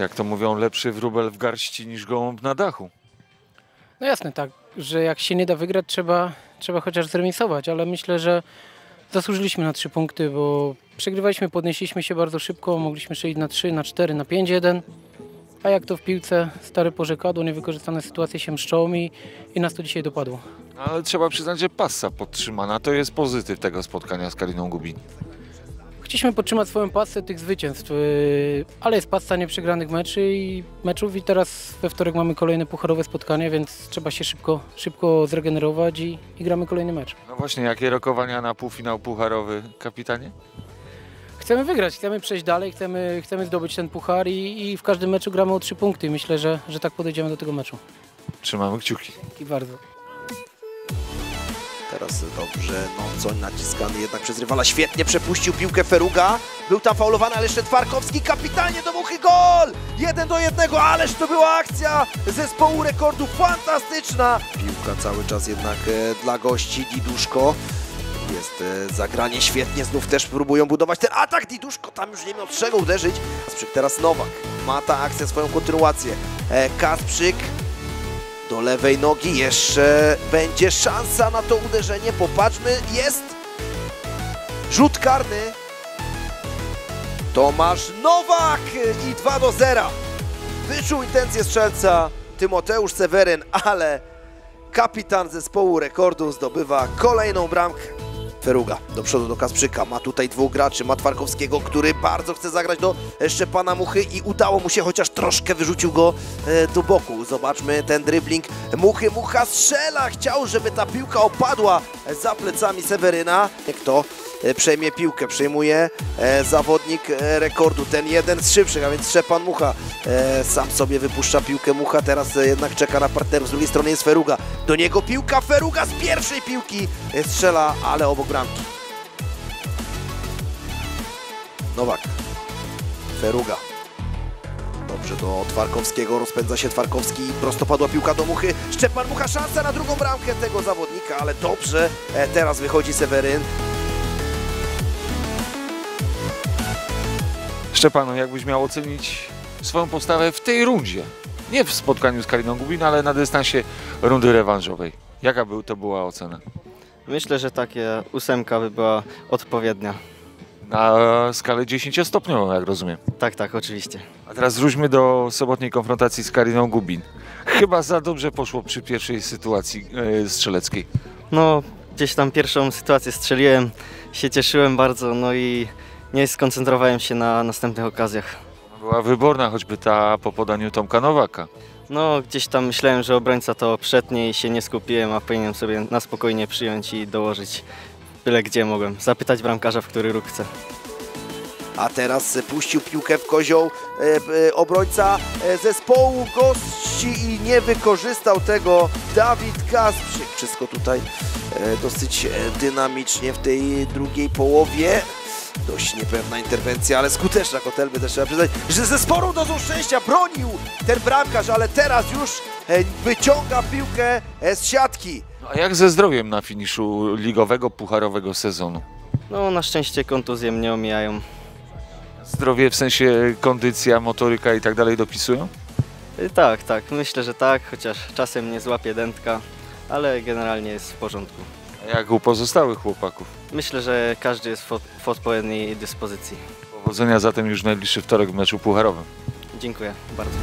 Jak to mówią, lepszy wróbel w garści niż gołąb na dachu. No jasne, tak, że jak się nie da wygrać, trzeba, trzeba chociaż zremisować, ale myślę, że zasłużyliśmy na trzy punkty, bo przegrywaliśmy, podnieśliśmy się bardzo szybko, mogliśmy przejść na 3, na 4, na 5-1, a jak to w piłce, stare porzekadło, niewykorzystane sytuacje się mszczą i, i nas to dzisiaj dopadło. Ale trzeba przyznać, że passa podtrzymana to jest pozytyw tego spotkania z Kaliną Gubin. Chcieliśmy podtrzymać swoją pasę tych zwycięstw, yy, ale jest pasa nieprzegranych meczy i meczów i teraz we wtorek mamy kolejne pucharowe spotkanie, więc trzeba się szybko, szybko zregenerować i, i gramy kolejny mecz. No właśnie, jakie rokowania na półfinał pucharowy, kapitanie? Chcemy wygrać, chcemy przejść dalej, chcemy, chcemy zdobyć ten puchar i, i w każdym meczu gramy o trzy punkty. Myślę, że, że tak podejdziemy do tego meczu. Trzymamy kciuki. Dzięki bardzo. Teraz dobrze, no co naciskany jednak przez rywala, świetnie przepuścił piłkę Feruga. Był tam faulowany, ale jeszcze Twarkowski kapitalnie do muchy, gol! Jeden do jednego, ależ to była akcja zespołu rekordu, fantastyczna! Piłka cały czas jednak e, dla gości, Diduszko. Jest e, zagranie świetnie, znów też próbują budować ten atak, Diduszko tam już nie miał czego uderzyć. Kasprzyk teraz Nowak, ma ta akcja swoją kontynuację. E, Kasprzyk do lewej nogi jeszcze będzie szansa na to uderzenie. Popatrzmy, jest rzut karny. Tomasz Nowak i 2 do 0. Wyczuł intencję strzelca Tymoteusz Seweryn, ale kapitan zespołu rekordu zdobywa kolejną bramkę. Feruga do przodu do Kasprzyka. Ma tutaj dwóch graczy. Ma Twarkowskiego, który bardzo chce zagrać do Szczepana Muchy i udało mu się, chociaż troszkę wyrzucił go e, do boku. Zobaczmy ten dribbling Muchy. Mucha strzela. Chciał, żeby ta piłka opadła za plecami Seweryna. Jak to e, przejmie piłkę. Przejmuje e, zawodnik e, rekordu. Ten jeden z szybszych, a więc Szczepan Mucha. E, sam sobie wypuszcza piłkę Mucha. Teraz e, jednak czeka na partnerów. Z drugiej strony jest Feruga. Do niego piłka. Feruga z pierwszej piłki e, strzela, ale obok bramki. Nowak. Feruga. Dobrze do Twarkowskiego, rozpędza się Twarkowski, prostopadła piłka do Muchy. Szczepan Mucha, szansa na drugą bramkę tego zawodnika, ale dobrze e, teraz wychodzi Seweryn. Szczepanu, jakbyś miał ocenić swoją postawę w tej rundzie? Nie w spotkaniu z Kaliną Gubin, ale na dystansie rundy rewanżowej. Jaka by to była ocena? Myślę, że takie ósemka by była odpowiednia. Na skalę 10-stopniową, jak rozumiem. Tak, tak, oczywiście. A teraz wróćmy do sobotniej konfrontacji z Kariną Gubin. Chyba za dobrze poszło przy pierwszej sytuacji e, strzeleckiej. No, gdzieś tam pierwszą sytuację strzeliłem, się cieszyłem bardzo, no i nie skoncentrowałem się na następnych okazjach. Była wyborna choćby ta po podaniu Tomka Nowaka. No, gdzieś tam myślałem, że obrońca to przetnie i się nie skupiłem, a powinienem sobie na spokojnie przyjąć i dołożyć byle gdzie mogłem. Zapytać bramkarza, w który róg chcę. A teraz puścił piłkę w kozioł e, e, obrońca e, zespołu gości i nie wykorzystał tego Dawid Kasprzyk. Wszystko tutaj e, dosyć e, dynamicznie w tej drugiej połowie. Dość niepewna interwencja, ale skuteczna Kotelby też trzeba przyznać, że ze sporą dozą szczęścia bronił ten bramkarz, ale teraz już e, wyciąga piłkę e, z siatki. No, a jak ze zdrowiem na finiszu ligowego, pucharowego sezonu? No, na szczęście kontuzje mnie omijają. Zdrowie w sensie kondycja, motoryka i tak dalej dopisują? Y, Tak, tak, myślę, że tak, chociaż czasem mnie złapie dętka, ale generalnie jest w porządku. Jak u pozostałych chłopaków? Myślę, że każdy jest w, od- w odpowiedniej dyspozycji. Powodzenia zatem już w najbliższy wtorek w meczu pucharowym. Dziękuję bardzo.